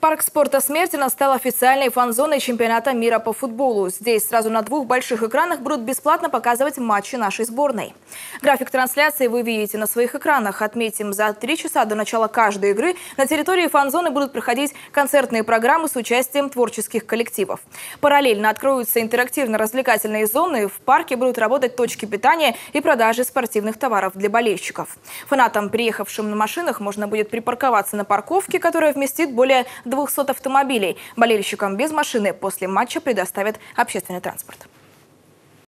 Парк спорта Смертина стал официальной фан-зоной чемпионата мира по футболу. Здесь сразу на двух больших экранах будут бесплатно показывать матчи нашей сборной. График трансляции вы видите на своих экранах. Отметим, за три часа до начала каждой игры на территории фан-зоны будут проходить концертные программы с участием творческих коллективов. Параллельно откроются интерактивно-развлекательные зоны. В парке будут работать точки питания и продажи спортивных товаров для болельщиков. Фанатам, приехавшим на машинах, можно будет припарковаться на парковке, которая вместит более 200 автомобилей. Болельщикам без машины после матча предоставят общественный транспорт.